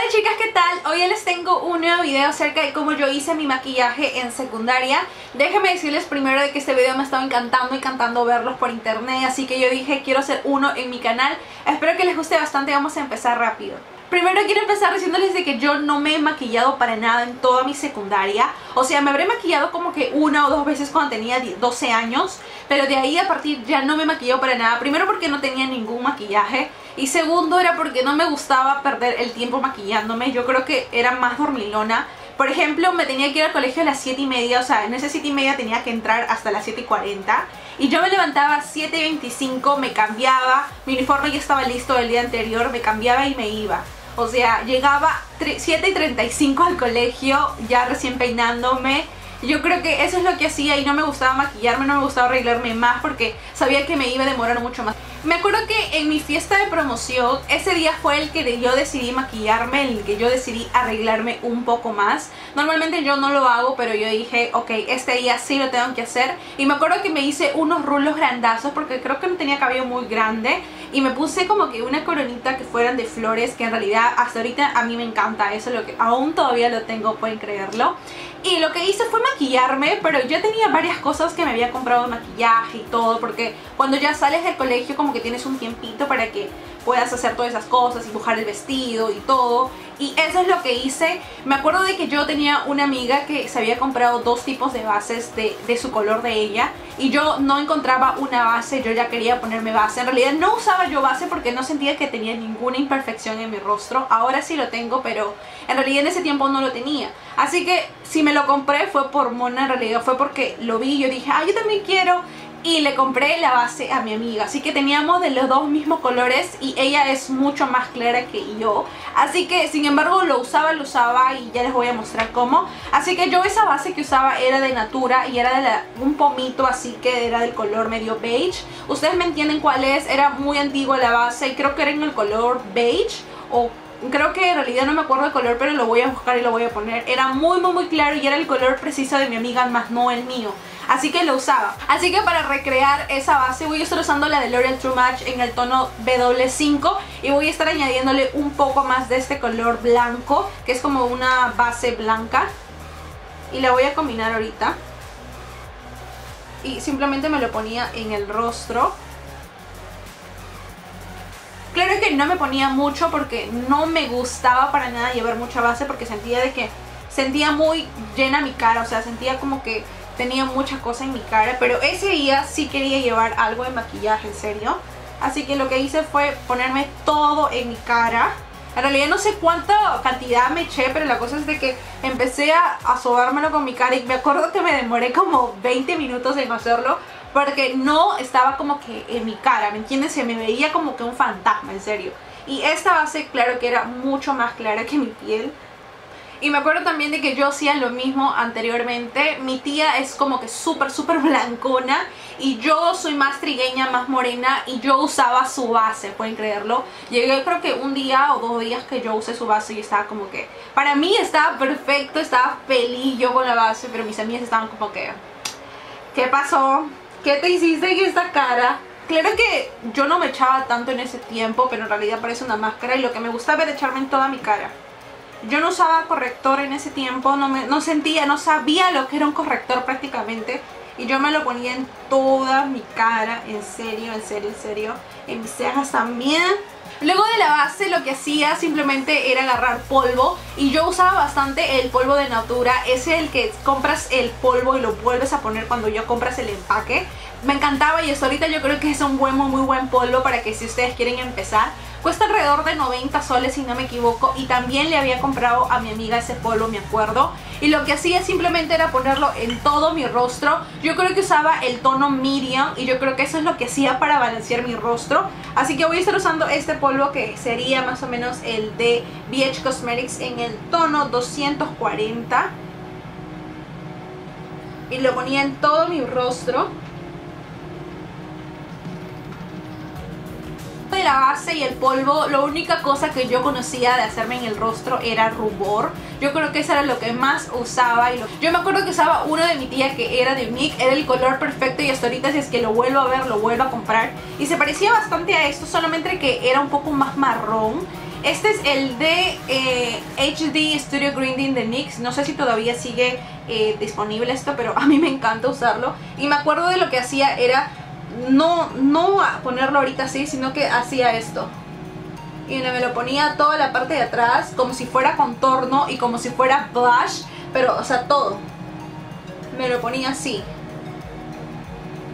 Hola chicas, ¿qué tal? Hoy les tengo un nuevo video acerca de cómo yo hice mi maquillaje en secundaria. Déjenme decirles primero de que este video me estaba encantando y encantando verlos por internet Así que yo dije quiero hacer uno en mi canal Espero que les guste bastante, vamos a empezar rápido. Primero quiero empezar diciéndoles de que yo no me he maquillado para nada en toda mi secundaria. O sea, me habré maquillado como que una o dos veces cuando tenía 12 años Pero de ahí a partir ya no me maquillado para nada. Primero porque no tenía ningún maquillaje Y segundo era porque no me gustaba perder el tiempo maquillándome Yo creo que era más dormilona por ejemplo, me tenía que ir al colegio a las 7 y media, o sea, en ese 7 y media tenía que entrar hasta las 7 y 40. Y yo me levantaba a 7 y 25, me cambiaba, mi uniforme ya estaba listo el día anterior, me cambiaba y me iba. O sea, llegaba 7 y 35 al colegio, ya recién peinándome. Yo creo que eso es lo que hacía y no me gustaba maquillarme, no me gustaba arreglarme más porque sabía que me iba a demorar mucho más. Me acuerdo que en mi fiesta de promoción, ese día fue el que yo decidí maquillarme, el que yo decidí arreglarme un poco más. Normalmente yo no lo hago, pero yo dije, ok, este día sí lo tengo que hacer. Y me acuerdo que me hice unos rulos grandazos porque creo que no tenía cabello muy grande. Y me puse como que una coronita que fueran de flores, que en realidad hasta ahorita a mí me encanta eso, lo que aún todavía lo tengo, pueden creerlo. Y lo que hice fue maquillarme, pero yo tenía varias cosas que me había comprado de maquillaje y todo, porque cuando ya sales del colegio como que tienes un tiempito para que puedas hacer todas esas cosas, dibujar el vestido y todo. Y eso es lo que hice. Me acuerdo de que yo tenía una amiga que se había comprado dos tipos de bases de, de, su color de ella. Y yo no encontraba una base, yo ya quería ponerme base. En realidad no usaba yo base porque no sentía que tenía ninguna imperfección en mi rostro. Ahora sí lo tengo, pero en realidad en ese tiempo no lo tenía. Así que si me lo compré fue por mona, en realidad fue porque lo vi y yo dije, ah, yo también quiero y le compré la base a mi amiga. Así que teníamos de los dos mismos colores y ella es mucho más clara que yo. Así que sin embargo lo usaba, lo usaba y ya les voy a mostrar cómo. Así que yo esa base que usaba era de Natura y era de un pomito así que era del color medio beige. Ustedes me entienden cuál es, era muy antigua la base y creo que era en el color beige o creo que en realidad no me acuerdo el color pero lo voy a buscar y lo voy a poner era muy muy muy claro y era el color preciso de mi amiga más no el mío así que lo usaba. Así que para recrear esa base voy a estar usando la de L'Oreal True Match en el tono W5 y voy a estar añadiéndole un poco más de este color blanco, que es como una base blanca. Y la voy a combinar ahorita. Y simplemente me lo ponía en el rostro. Claro que no me ponía mucho porque no me gustaba para nada llevar mucha base porque sentía de que sentía muy llena mi cara, o sea, sentía como que tenía mucha cosa en mi cara, pero ese día sí quería llevar algo de maquillaje, en serio. Así que lo que hice fue ponerme todo en mi cara. En realidad no sé cuánta cantidad me eché, pero la cosa es de que empecé a, a sobármelo con mi cara y me acuerdo que me demoré como 20 minutos en hacerlo porque no estaba como que en mi cara, ¿me entiendes? Se me veía como que un fantasma, en serio. Y esta base, claro que era mucho más clara que mi piel. Y me acuerdo también de que yo hacía lo mismo anteriormente. Mi tía es como que súper, súper blancona. Y yo soy más trigueña, más morena. Y yo usaba su base, pueden creerlo. Llegué creo que un día o dos días que yo usé su base y estaba como que... Para mí estaba perfecto, estaba feliz yo con la base. Pero mis amigas estaban como que... ¿Qué pasó? ¿Qué te hiciste en esta cara? Claro que yo no me echaba tanto en ese tiempo, pero en realidad parece una máscara y lo que me gustaba era echarme en toda mi cara. Yo no usaba corrector en ese tiempo, no, me, no sentía, no sabía lo que era un corrector prácticamente. Y yo me lo ponía en toda mi cara, en serio, en serio, en serio. En mis cejas también. Luego de la base lo que hacía simplemente era agarrar polvo y yo usaba bastante el polvo de Natura, es el que compras el polvo y lo vuelves a poner cuando yo compras el empaque. Me encantaba y hasta ahorita yo creo que es un buen, muy buen polvo para que si ustedes quieren empezar Cuesta alrededor de 90 soles si no me equivoco y también le había comprado a mi amiga ese polvo, me acuerdo. Y lo que hacía simplemente era ponerlo en todo mi rostro. Yo creo que usaba el tono medium y yo creo que eso es lo que hacía para balancear mi rostro. Así que voy a estar usando este polvo que sería más o menos el de BH Cosmetics en el tono 240. Y lo ponía en todo mi rostro. La base y el polvo, la única cosa que yo conocía de hacerme en el rostro era rubor. Yo creo que eso era lo que más usaba. Y Yo me acuerdo que usaba uno de mi tía que era de Nick, era el color perfecto y hasta ahorita si es que lo vuelvo a ver, lo vuelvo a comprar. Y se parecía bastante a esto, solamente que era un poco más marrón. Este es el de eh, HD Studio Grinding de NYX. No sé si todavía sigue eh, disponible esto, pero a mí me encanta usarlo. Y me acuerdo de lo que hacía era no, no ponerlo ahorita así, sino que hacía esto. Y me lo ponía toda la parte de atrás, como si fuera contorno y como si fuera blush. Pero, o sea, todo. Me lo ponía así.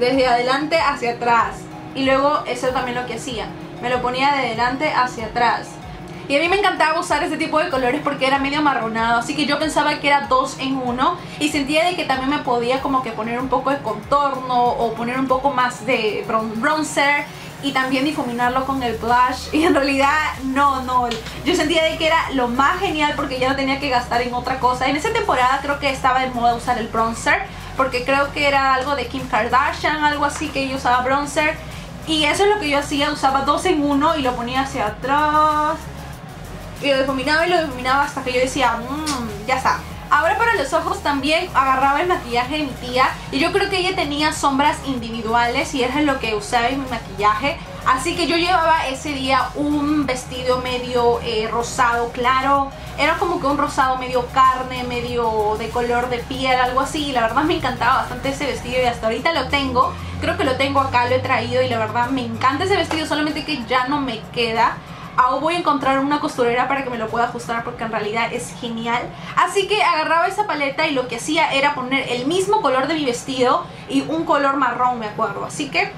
Desde adelante hacia atrás. Y luego eso también lo que hacía. Me lo ponía de adelante hacia atrás. Y a mí me encantaba usar este tipo de colores porque era medio marronado, así que yo pensaba que era dos en uno y sentía de que también me podía como que poner un poco de contorno o poner un poco más de bronzer y también difuminarlo con el blush y en realidad no, no, yo sentía de que era lo más genial porque ya no tenía que gastar en otra cosa. En esa temporada creo que estaba de moda usar el bronzer porque creo que era algo de Kim Kardashian, algo así que ella usaba bronzer y eso es lo que yo hacía, usaba dos en uno y lo ponía hacia atrás y lo difuminaba y lo difuminaba hasta que yo decía, mmm, ya está. Ahora para los ojos también agarraba el maquillaje de mi tía y yo creo que ella tenía sombras individuales y es lo que usaba en mi maquillaje. Así que yo llevaba ese día un vestido medio eh, rosado claro. Era como que un rosado medio carne, medio de color de piel, algo así. Y la verdad me encantaba bastante ese vestido y hasta ahorita lo tengo. Creo que lo tengo acá, lo he traído y la verdad me encanta ese vestido, solamente que ya no me queda. Aún voy a encontrar una costurera para que me lo pueda ajustar porque en realidad es genial. Así que agarraba esa paleta y lo que hacía era poner el mismo color de mi vestido y un color marrón, me acuerdo. Así que...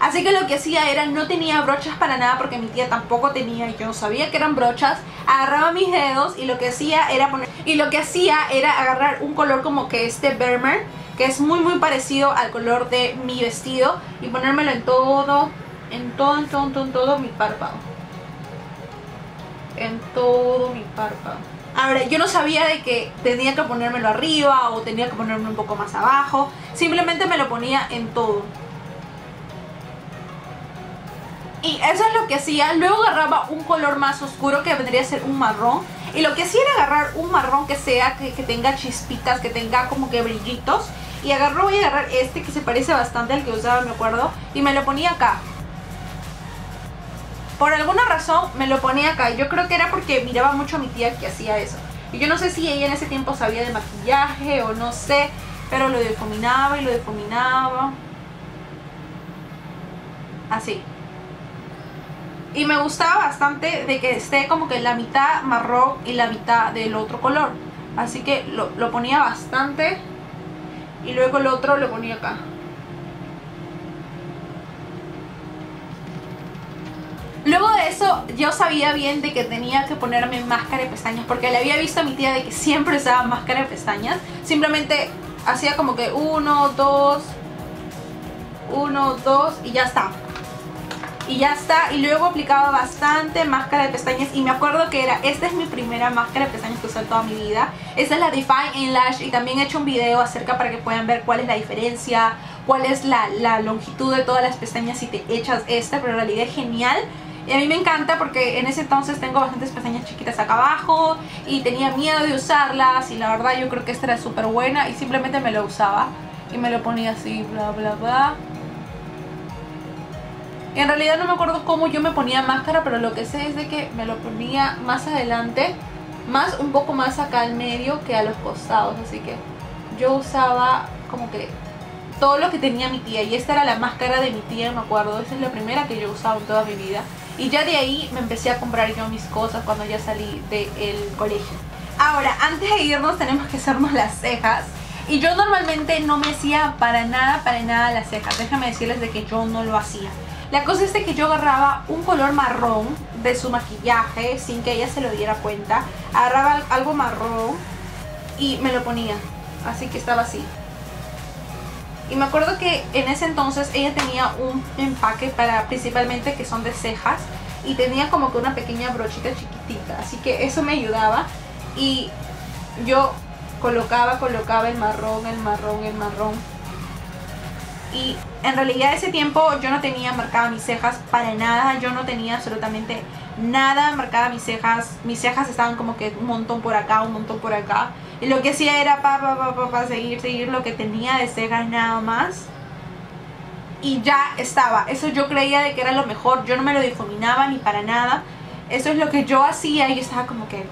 Así que lo que hacía era, no tenía brochas para nada porque mi tía tampoco tenía y yo no sabía que eran brochas. Agarraba mis dedos y lo que hacía era poner... Y lo que hacía era agarrar un color como que este Bermer, que es muy muy parecido al color de mi vestido y ponérmelo en todo, en todo, en todo, en todo, en todo mi párpado en todo mi párpado. Ahora, yo no sabía de que tenía que ponérmelo arriba o tenía que ponerme un poco más abajo. Simplemente me lo ponía en todo. Y eso es lo que hacía. Luego agarraba un color más oscuro que vendría a ser un marrón. Y lo que hacía era agarrar un marrón que sea, que, tenga chispitas, que tenga como que brillitos. Y agarro, voy a agarrar este que se parece bastante al que usaba, me acuerdo. Y me lo ponía acá por alguna razón me lo ponía acá. Yo creo que era porque miraba mucho a mi tía que hacía eso. Y yo no sé si ella en ese tiempo sabía de maquillaje o no sé, pero lo difuminaba y lo difuminaba. Así. Y me gustaba bastante de que esté como que la mitad marrón y la mitad del otro color. Así que lo, lo ponía bastante. Y luego el otro lo ponía acá. Eso yo sabía bien de que tenía que ponerme máscara de pestañas porque le había visto a mi tía de que siempre usaba máscara de pestañas. Simplemente hacía como que uno, dos, uno, dos y ya está. Y ya está, y luego aplicaba bastante máscara de pestañas y me acuerdo que era, esta es mi primera máscara de pestañas que usé toda mi vida. Esta es la Define Lash y también he hecho un video acerca para que puedan ver cuál es la diferencia, cuál es la, la longitud de todas las pestañas si te echas esta, pero en realidad es genial. Y a mí me encanta porque en ese entonces tengo bastantes pestañas chiquitas acá abajo y tenía miedo de usarlas y la verdad yo creo que esta era súper buena y simplemente me lo usaba y me lo ponía así, bla bla bla. En realidad no me acuerdo cómo yo me ponía máscara, pero lo que sé es de que me lo ponía más adelante, más un poco más acá al medio que a los costados, así que yo usaba como que todo lo que tenía mi tía y esta era la máscara de mi tía, me acuerdo, esa es la primera que yo usaba en toda mi vida y ya de ahí me empecé a comprar yo mis cosas cuando ya salí del colegio. Ahora, antes de irnos tenemos que hacernos las cejas. Y yo normalmente no me hacía para nada, para nada las cejas. Déjame decirles de que yo no lo hacía. La cosa es que yo agarraba un color marrón de su maquillaje sin que ella se lo diera cuenta. Agarraba algo marrón y me lo ponía. Así que estaba así. Y me acuerdo que en ese entonces ella tenía un empaque para principalmente que son de cejas y tenía como que una pequeña brochita chiquitita, así que eso me ayudaba. Y yo colocaba, colocaba el marrón, el marrón, el marrón. Y en realidad ese tiempo yo no tenía marcada mis cejas para nada, yo no tenía absolutamente nada marcada mis cejas, mis cejas estaban como que un montón por acá, un montón por acá y lo que hacía era pa, pa, pa, pa, pa, seguir, seguir lo que tenía de cejas nada más. Y ya estaba. Eso yo creía de que era lo mejor. Yo no me lo difuminaba ni para nada. Eso es lo que yo hacía y estaba como que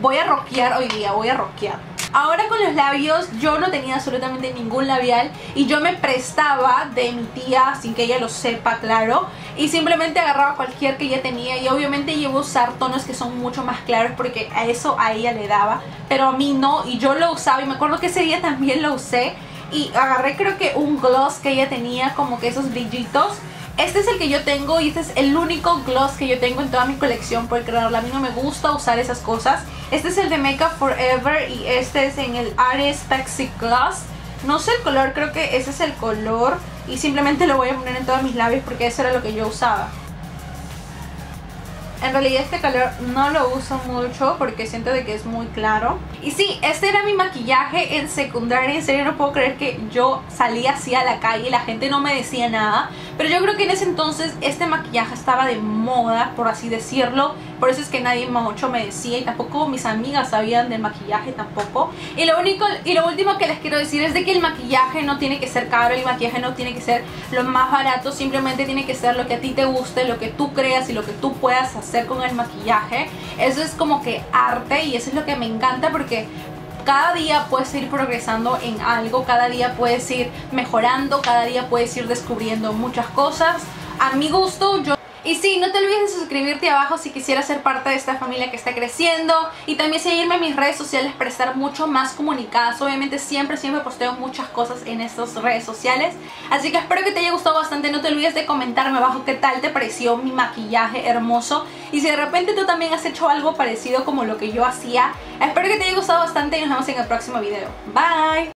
voy a rockear hoy día, voy a rockear. Ahora con los labios yo no tenía absolutamente ningún labial y yo me prestaba de mi tía sin que ella lo sepa, claro. Y simplemente agarraba cualquier que ella tenía y obviamente llevo a usar tonos que son mucho más claros porque a eso a ella le daba. Pero a mí no y yo lo usaba y me acuerdo que ese día también lo usé. Y agarré creo que un gloss que ella tenía como que esos brillitos este es el que yo tengo y este es el único gloss que yo tengo en toda mi colección porque a mí no me gusta usar esas cosas. Este es el de Makeup Forever y este es en el Ares Pexi Gloss. No sé el color, creo que ese es el color y simplemente lo voy a poner en todos mis labios porque eso era lo que yo usaba. En realidad este color no lo uso mucho porque siento de que es muy claro. Y sí, este era mi maquillaje en secundaria. En serio no puedo creer que yo salía así a la calle y la gente no me decía nada. Pero yo creo que en ese entonces este maquillaje estaba de moda, por así decirlo. Por eso es que nadie mucho me decía y tampoco mis amigas sabían del maquillaje tampoco. Y lo único y lo último que les quiero decir es de que el maquillaje no tiene que ser caro, el maquillaje no tiene que ser lo más barato, simplemente tiene que ser lo que a ti te guste, lo que tú creas y lo que tú puedas hacer con el maquillaje. Eso es como que arte y eso es lo que me encanta porque cada día puedes ir progresando en algo, cada día puedes ir mejorando, cada día puedes ir descubriendo muchas cosas. A mi gusto, yo y sí, no te olvides de suscribirte abajo si quisieras ser parte de esta familia que está creciendo y también seguirme en mis redes sociales para estar mucho más comunicadas. Obviamente siempre, siempre posteo muchas cosas en estas redes sociales. Así que espero que te haya gustado bastante. No te olvides de comentarme abajo qué tal te pareció mi maquillaje hermoso. Y si de repente tú también has hecho algo parecido como lo que yo hacía, espero que te haya gustado bastante y nos vemos en el próximo video. Bye!